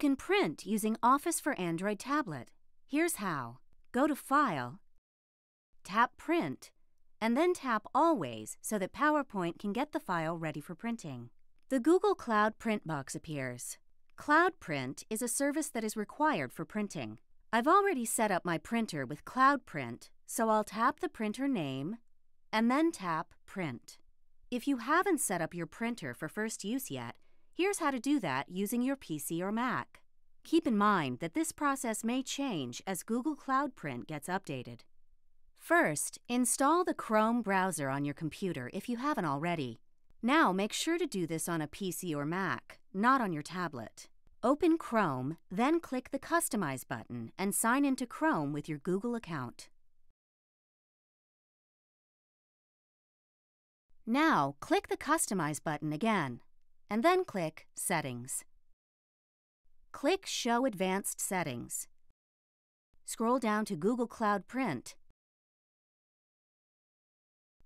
can print using Office for Android tablet. Here's how. Go to File, tap Print, and then tap Always so that PowerPoint can get the file ready for printing. The Google Cloud Print box appears. Cloud Print is a service that is required for printing. I've already set up my printer with Cloud Print, so I'll tap the printer name and then tap Print. If you haven't set up your printer for first use yet, here's how to do that using your PC or Mac. Keep in mind that this process may change as Google Cloud Print gets updated. First, install the Chrome browser on your computer if you haven't already. Now make sure to do this on a PC or Mac, not on your tablet. Open Chrome, then click the Customize button and sign into Chrome with your Google account. Now, click the Customize button again, and then click Settings. Click Show Advanced Settings. Scroll down to Google Cloud Print,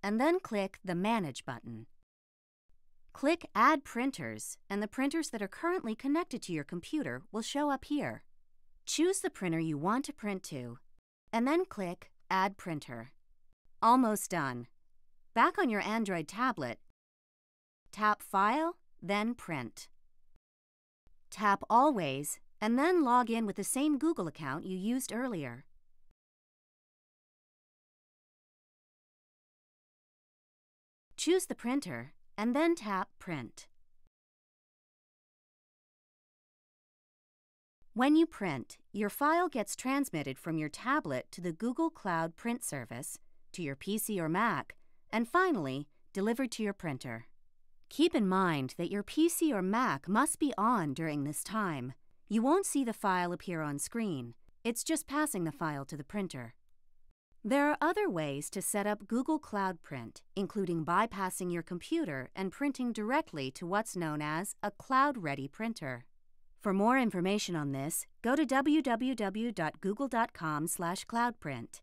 and then click the Manage button. Click Add Printers, and the printers that are currently connected to your computer will show up here. Choose the printer you want to print to, and then click Add Printer. Almost done. Back on your Android tablet, tap File, then Print. Tap Always, and then log in with the same Google account you used earlier. Choose the printer, and then tap Print. When you print, your file gets transmitted from your tablet to the Google Cloud Print service, to your PC or Mac, and finally, delivered to your printer. Keep in mind that your PC or Mac must be on during this time. You won't see the file appear on screen. It's just passing the file to the printer. There are other ways to set up Google Cloud Print, including bypassing your computer and printing directly to what's known as a cloud-ready printer. For more information on this, go to www.google.com/cloudprint.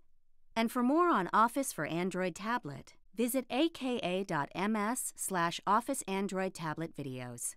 And for more on Office for Android tablet, Visit aka.ms slash Office Android tablet videos.